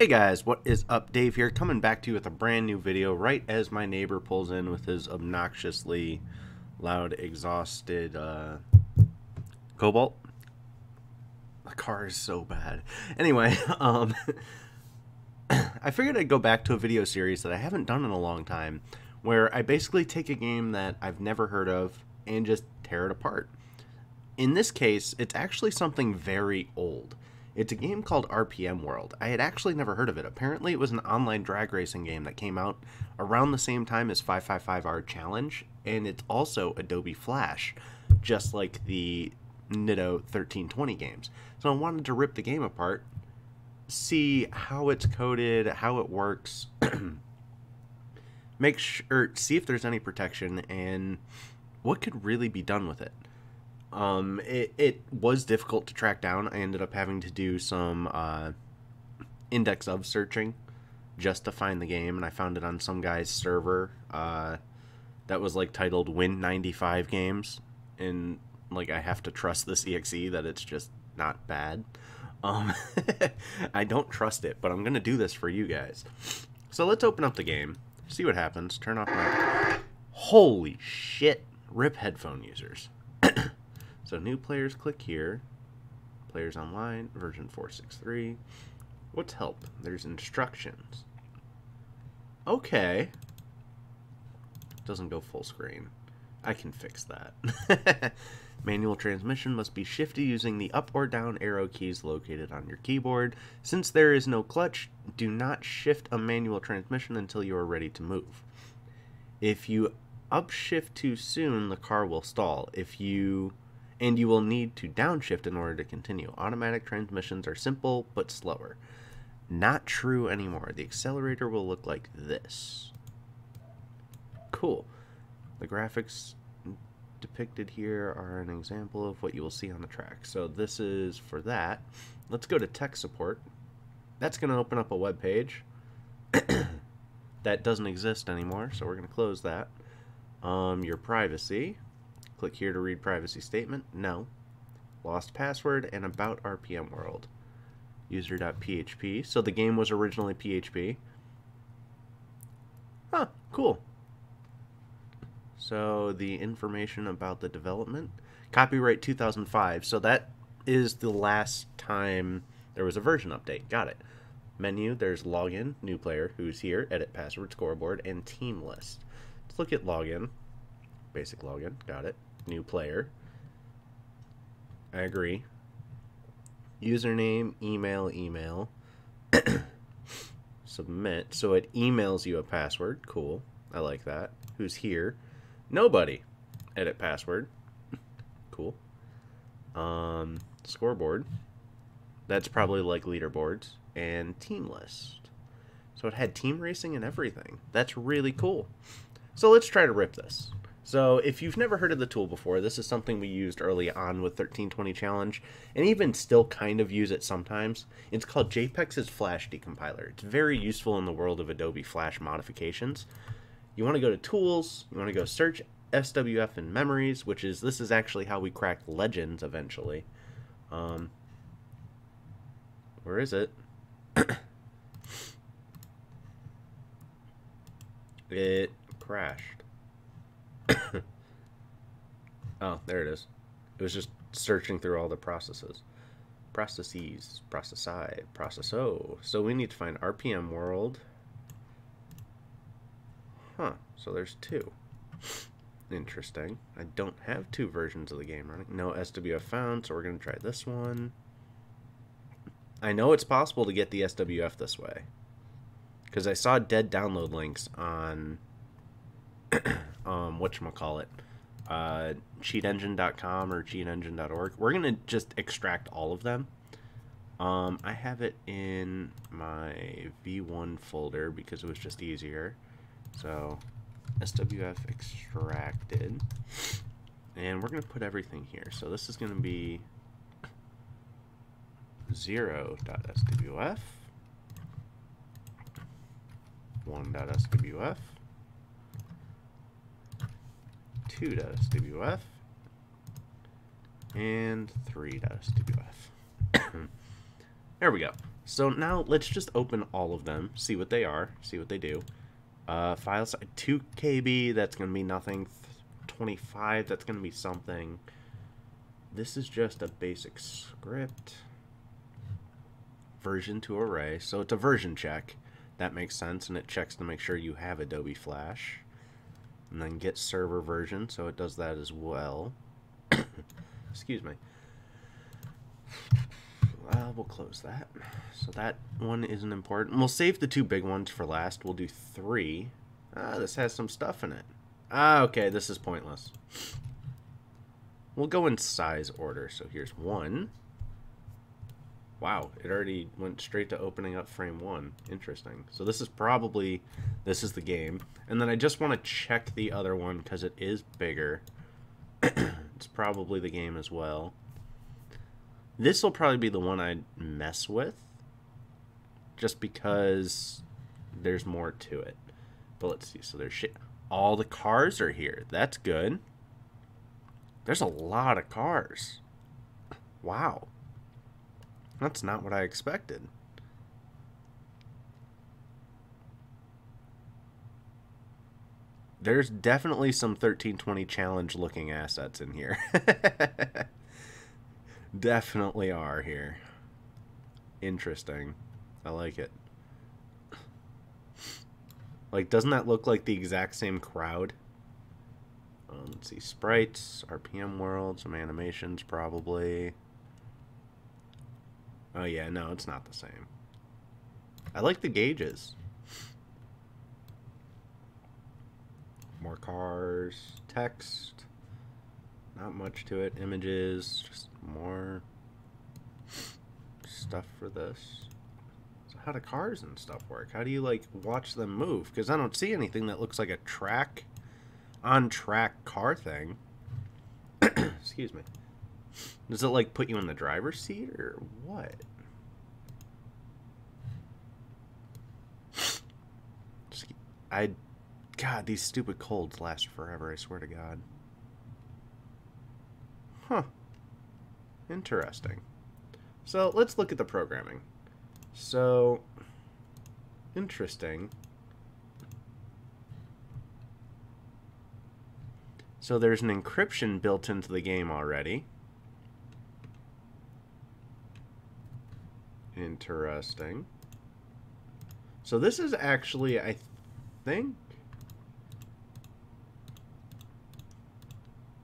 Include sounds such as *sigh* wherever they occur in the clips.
Hey guys, what is up? Dave here, coming back to you with a brand new video right as my neighbor pulls in with his obnoxiously loud, exhausted uh, Cobalt. The car is so bad. Anyway, *laughs* um, *coughs* I figured I'd go back to a video series that I haven't done in a long time, where I basically take a game that I've never heard of and just tear it apart. In this case, it's actually something very old. It's a game called RPM World. I had actually never heard of it. Apparently, it was an online drag racing game that came out around the same time as 555R Challenge, and it's also Adobe Flash, just like the Nitto 1320 games. So I wanted to rip the game apart, see how it's coded, how it works, *clears throat* make sure, see if there's any protection, and what could really be done with it. Um, it, it was difficult to track down. I ended up having to do some uh, index of searching just to find the game, and I found it on some guy's server uh, that was like titled Win 95 Games, and like I have to trust this exe that it's just not bad. Um, *laughs* I don't trust it, but I'm gonna do this for you guys. So let's open up the game, see what happens. Turn off my. Holy shit! Rip headphone users. So new players, click here. Players online, version 463. What's help? There's instructions. Okay. Doesn't go full screen. I can fix that. *laughs* Manual transmission must be shifted using the up or down arrow keys located on your keyboard. Since there is no clutch, do not shift a manual transmission until you are ready to move. If you upshift too soon, the car will stall. If you and you will need to downshift in order to continue. Automatic transmissions are simple but slower. Not true anymore. The accelerator will look like this. Cool. The graphics depicted here are an example of what you will see on the track. So this is for that. Let's go to tech support. That's going to open up a web page *coughs* that doesn't exist anymore, so we're going to close that. Um, your privacy. Click here to read privacy statement. No. Lost password and about RPM world. User.php. So the game was originally PHP. Huh, cool. So the information about the development. Copyright 2005. So that is the last time there was a version update. Got it. Menu, there's login, new player, who's here, edit password, scoreboard, and team list. Let's look at login. Basic login, got it new player. I agree. Username, email, email. *coughs* Submit. So it emails you a password. Cool. I like that. Who's here? Nobody. Edit password. cool. Um, scoreboard. That's probably like leaderboards. And team list. So it had team racing and everything. That's really cool. So let's try to rip this. So if you've never heard of the tool before, this is something we used early on with 1320 Challenge, and even still kind of use it sometimes. It's called JPEXS Flash Decompiler. It's very useful in the world of Adobe Flash modifications. You want to go to Tools, you want to go Search SWF in Memories, which is, this is actually how we cracked Legends eventually. Um, where is it? *coughs* it crashed. Oh, there it is. It was just searching through all the processes. Processes, process I, process O. So we need to find RPM world. Huh, so there's two. Interesting. I don't have two versions of the game running. No SWF found, so we're going to try this one. I know it's possible to get the SWF this way. Because I saw dead download links on *clears throat* um, whatchamacallit, uh, cheatengine.com or cheatengine.org. We're going to just extract all of them. Um, I have it in my V1 folder because it was just easier. So, SWF extracted. And we're going to put everything here. So this is going to be 0.swf, 1.swf, 2.swf and 3.swf. *coughs* there we go. So now let's just open all of them, see what they are, see what they do. Uh, file size 2 KB, that's going to be nothing. 25, that's going to be something. This is just a basic script. Version to array, so it's a version check. That makes sense, and it checks to make sure you have Adobe Flash. And then get server version, so it does that as well. *coughs* Excuse me. Uh, we'll close that. So that one isn't important. We'll save the two big ones for last. We'll do three. Ah, this has some stuff in it. Ah, okay, this is pointless. We'll go in size order. So here's one. Wow, it already went straight to opening up frame one. Interesting. So this is probably, this is the game. And then I just want to check the other one because it is bigger. *clears throat* it's probably the game as well. This will probably be the one I mess with. Just because there's more to it. But let's see. So there's shit. All the cars are here. That's good. There's a lot of cars. Wow. That's not what I expected. There's definitely some 1320 challenge looking assets in here. *laughs* Definitely are here. Interesting. I like it. Like, doesn't that look like the exact same crowd? Um, let's see. Sprites, RPM world, some animations probably. Oh, yeah, no, it's not the same. I like the gauges. More cars, text. Not much to it. Images, just more stuff for this. So how do cars and stuff work? How do you like watch them move? Because I don't see anything that looks like a track, on track car thing. *coughs* Excuse me. Does it like put you in the driver's seat or what? I, God, these stupid colds last forever. I swear to God. Huh. Interesting. So let's look at the programming. So, interesting. So there's an encryption built into the game already. Interesting. So this is actually, I think,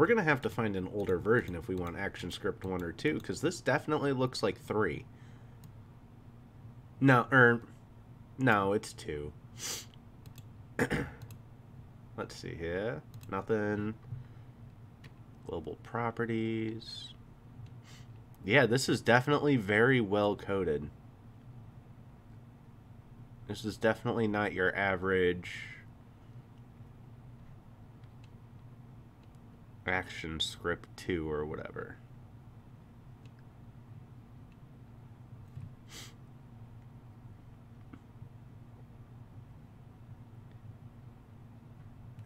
We're going to have to find an older version if we want ActionScript 1 or 2, because this definitely looks like 3. No, er, no, it's 2. *clears throat* Let's see here. Nothing. Global properties. Yeah, this is definitely very well coded. This is definitely not your average action script 2 or whatever.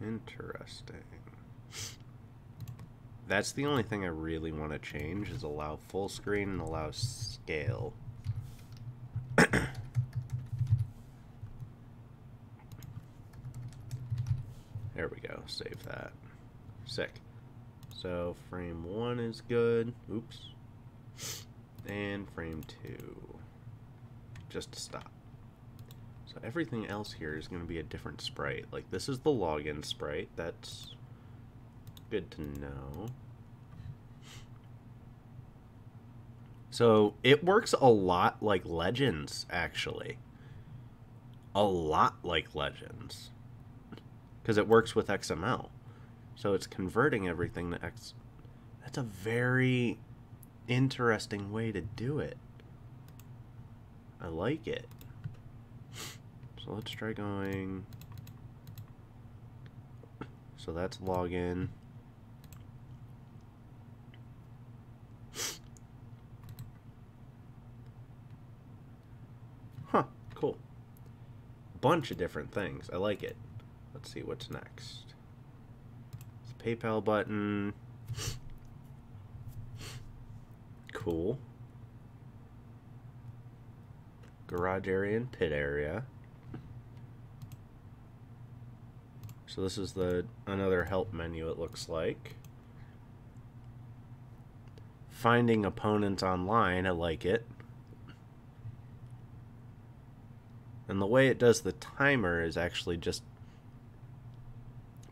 Interesting. That's the only thing I really want to change is allow full screen and allow scale. *coughs* there we go. Save that. Sick. So frame one is good. Oops. And frame two. Just to stop. So everything else here is going to be a different sprite. Like this is the login sprite. That's good to know. So it works a lot like Legends, actually. A lot like Legends. Because it works with XML. So it's converting everything to X. That's a very interesting way to do it. I like it. So let's try going. So that's login. Huh, cool. Bunch of different things. I like it. Let's see what's next. PayPal button. Cool. garage area and pit area. So this is the another help menu it looks like. Finding opponents online, I like it. And the way it does the timer is actually just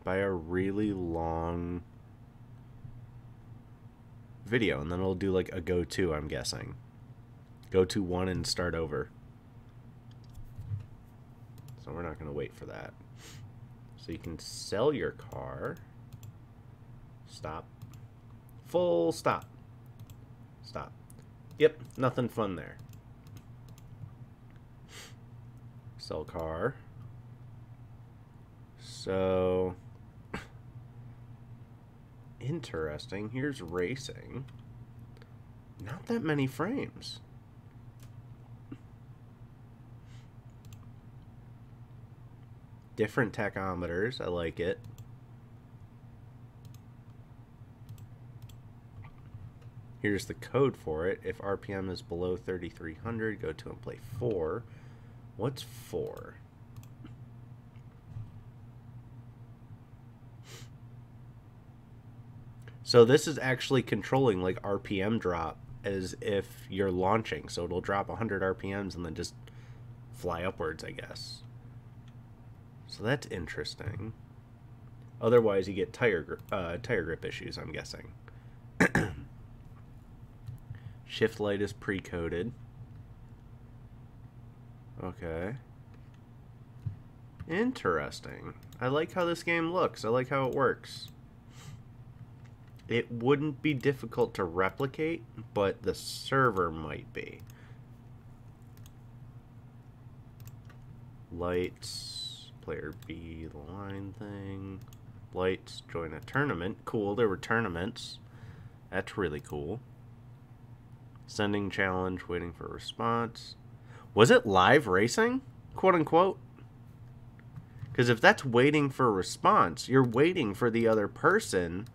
by a really long video. And then it'll do like a go to, I'm guessing. Go to one and start over. So we're not going to wait for that. So you can sell your car. Stop. Full stop. Stop. Yep, nothing fun there. Sell car. So *coughs* interesting. Here's racing. Not that many frames. Different tachometers. I like it. Here's the code for it. If RPM is below 3300, go to and play 4. What's 4? So this is actually controlling like RPM drop as if you're launching. So it'll drop 100 RPMs and then just fly upwards, I guess. So that's interesting. Otherwise, you get tire uh, tire grip issues. I'm guessing. *clears throat* Shift light is pre-coded. Okay. Interesting. I like how this game looks. I like how it works. It wouldn't be difficult to replicate, but the server might be. Lights player B, the line thing. Lights, join a tournament. Cool, there were tournaments. That's really cool. Sending challenge, waiting for response. Was it live racing? Quote unquote. Because if that's waiting for a response, you're waiting for the other person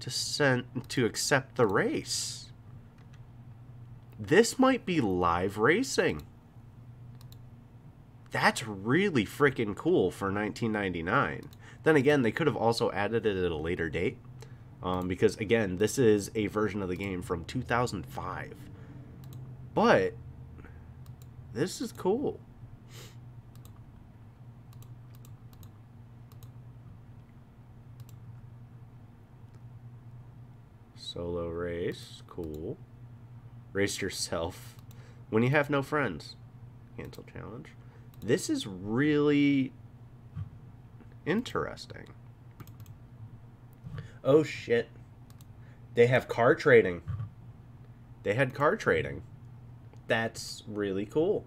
to send to accept the race. This might be live racing. That's really freaking cool for 1999. Then again, they could have also added it at a later date. Um, because, again, this is a version of the game from 2005. But, this is cool. Solo race, cool. Race yourself when you have no friends. Cancel challenge. This is really interesting. Oh shit. They have car trading. They had car trading. That's really cool.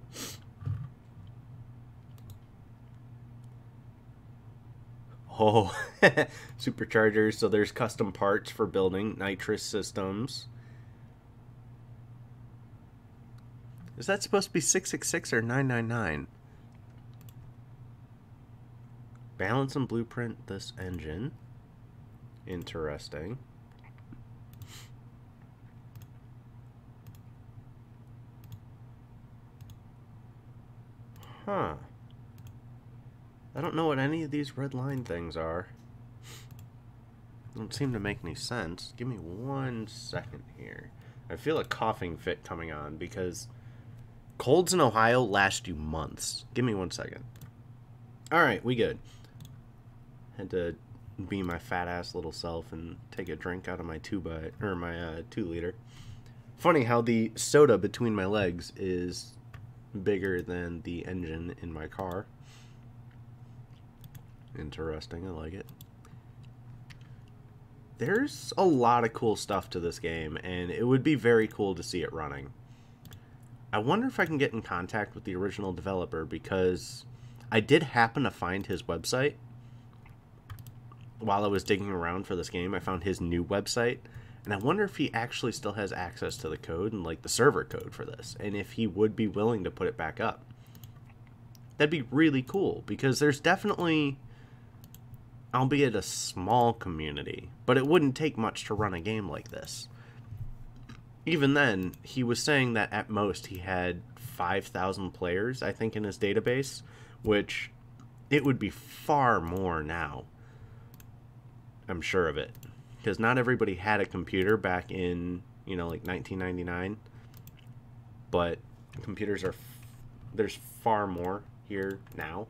Oh, *laughs* superchargers. So there's custom parts for building nitrous systems. Is that supposed to be 666 or 999? balance and blueprint this engine. Interesting. Huh. I don't know what any of these red line things are. Don't seem to make any sense. Give me one second here. I feel a coughing fit coming on because colds in Ohio last you months. Give me one second. Alright, we good had to be my fat ass little self and take a drink out of my two by or my uh, two liter. Funny how the soda between my legs is bigger than the engine in my car. Interesting, I like it. There's a lot of cool stuff to this game, and it would be very cool to see it running. I wonder if I can get in contact with the original developer because I did happen to find his website while I was digging around for this game, I found his new website, and I wonder if he actually still has access to the code and like the server code for this, and if he would be willing to put it back up. That'd be really cool because there's definitely, albeit a small community, but it wouldn't take much to run a game like this. even then, he was saying that at most he had 5,000 players, I think, in his database, which it would be far more now. I'm sure of it. Because not everybody had a computer back in, you know, like 1999. But computers are, there's far more here now.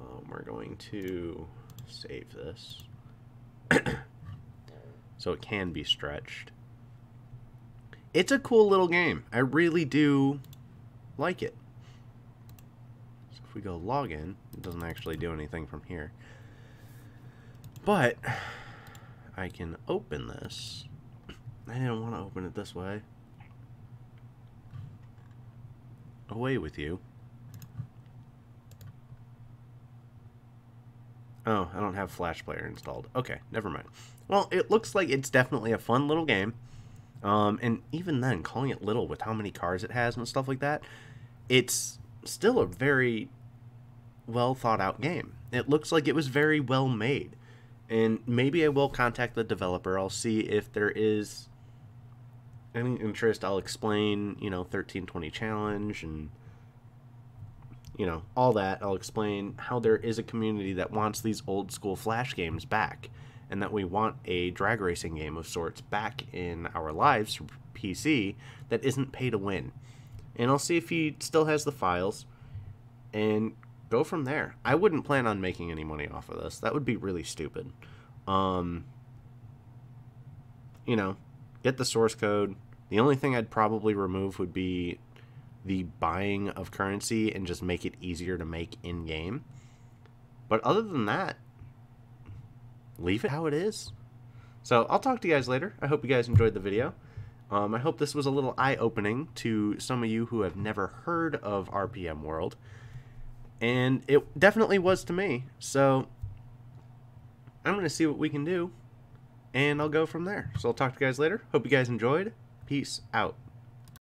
Um, we're going to save this. *coughs* so it can be stretched. It's a cool little game. I really do like it. So if we go login, it doesn't actually do anything from here. But I can open this. I didn't want to open it this way. Away with you. Oh, I don't have Flash Player installed. Okay, never mind. Well, it looks like it's definitely a fun little game. Um, and even then, calling it little with how many cars it has and stuff like that, it's still a very well thought out game. It looks like it was very well made. And maybe I will contact the developer. I'll see if there is any interest. I'll explain, you know, 1320 challenge and you know, all that. I'll explain how there is a community that wants these old school Flash games back, and that we want a drag racing game of sorts back in our lives for PC that isn't pay to win. And I'll see if he still has the files and go from there. I wouldn't plan on making any money off of this. That would be really stupid. Um, you know, get the source code. The only thing I'd probably remove would be the buying of currency and just make it easier to make in game. But other than that, leave it how it is. So I'll talk to you guys later. I hope you guys enjoyed the video. Um, I hope this was a little eye-opening to some of you who have never heard of RPM World. And it definitely was to me. So I'm going to see what we can do. And I'll go from there. So I'll talk to you guys later. Hope you guys enjoyed. Peace out.